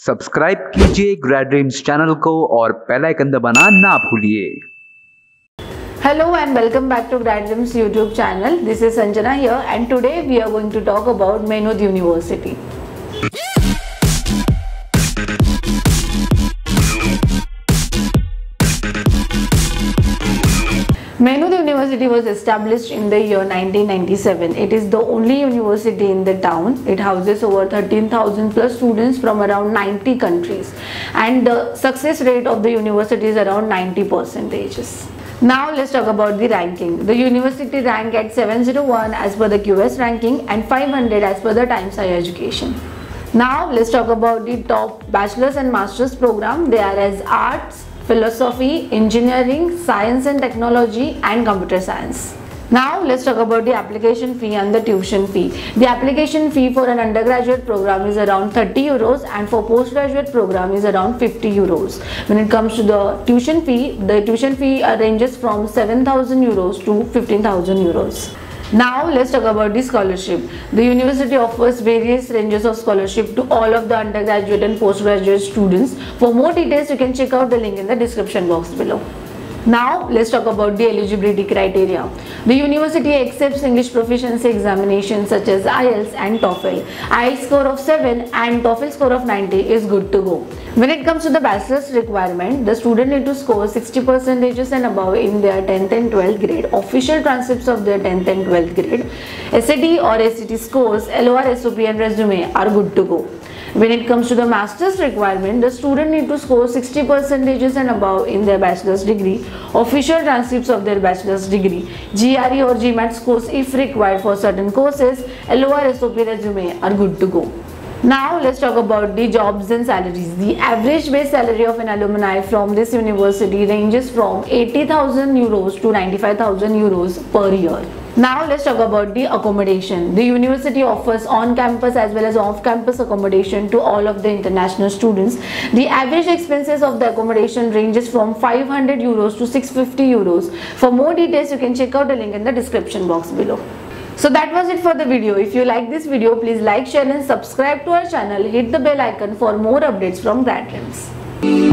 Subscribe कीजिए grade dreams channel को और पहला आइकन दबाना ना भूलिए। Hello and welcome back to Grade Dreams YouTube channel this is Sanjana here and today we are going to talk about Maynooth university Maynooth University was established in the year 1997. It is the only university in the town. It houses over 13,000 plus students from around 90 countries and the success rate of the university is around 90 percentages. Now let's talk about the ranking. The university ranked at 701 as per the QS ranking and 500 as per the Times Higher Education. Now let's talk about the top bachelor's and master's program. They are as arts, philosophy, engineering, science and technology and computer science. Now let's talk about the application fee and the tuition fee. The application fee for an undergraduate program is around 30 euros and for postgraduate program is around 50 euros. When it comes to the tuition fee, the tuition fee ranges from 7000 euros to 15000 euros. Now let's talk about the scholarship. The university offers various ranges of scholarship to all of the undergraduate and postgraduate students. For more details you can check out the link in the description box below. Now let's talk about the eligibility criteria. The university accepts English proficiency examinations such as IELTS and TOEFL. IELTS score of 7 and TOEFL score of 90 is good to go. When it comes to the bachelor's requirement, the student need to score 60 percentages and above in their 10th and 12th grade. Official transcripts of their 10th and 12th grade. SAT or ACT scores, LOR, SOP and resume are good to go. When it comes to the master's requirement, the student need to score 60 percentages and above in their bachelor's degree, official transcripts of their bachelor's degree, GRE or GMAT scores if required for certain courses, LOR, SOP resume are good to go. Now let's talk about the jobs and salaries. The average base salary of an alumni from this university ranges from 80,000 euros to 95,000 euros per year. Now let's talk about the accommodation. The university offers on-campus as well as off-campus accommodation to all of the international students. The average expenses of the accommodation ranges from 500 euros to 650 euros. For more details you can check out the link in the description box below. So that was it for the video. If you like this video, please like, share and subscribe to our channel. Hit the bell icon for more updates from Grad Dreams.